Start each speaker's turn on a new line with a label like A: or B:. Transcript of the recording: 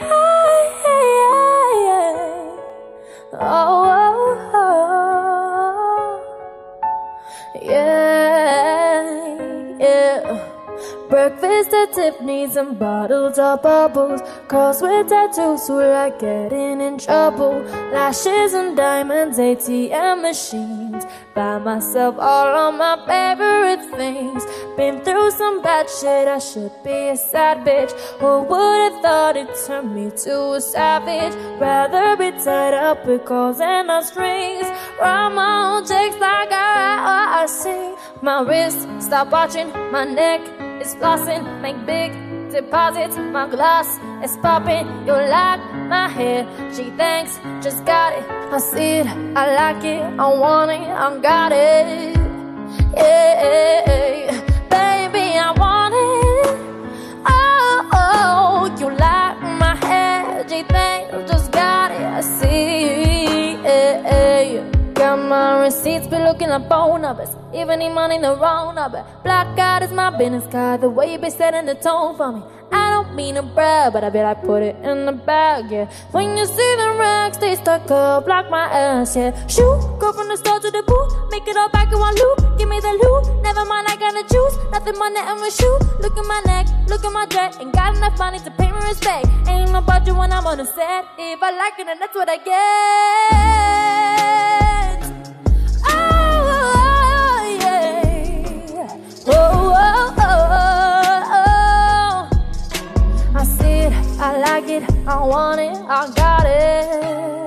A: Oh, oh, oh. Breakfast at Tiffany's and bottles of bubbles. Girls with tattoos who like getting in trouble. Lashes and diamonds, ATM machines. Buy myself all of my favorite things. Been through some bad shit, I should be a sad bitch. Who would've thought it turned me to a savage? Rather be tied up with calls and not strings. Ride my own checks like I, I see. My wrist, stop watching my neck is flossing, make big deposits. My glass is popping, you like my hair. She thinks, just got it. I see it, I like it, I want it, I got it. She just got it. I see. Got my receipts, be looking like phone numbers. Even need money the wrong number. Black out is my business card. The way you be setting the tone for me. I don't mean to brag, but I bet I put it in the bag, yeah. When you see the racks, they stuck up, block my ass, yeah. Shoot, go from the store to the booth, make it all back in one loop. Give me the loot, never mind, I gotta choose. Nothing more than my shoe. Look at my neck, look at my dress. Ain't got enough money to pay me respect. Ain't no budget when I'm on the set. If I like it, then that's what I get. Oh, oh, oh yeah. Oh, oh, oh, oh, I see it, I like it, I want it, I got it.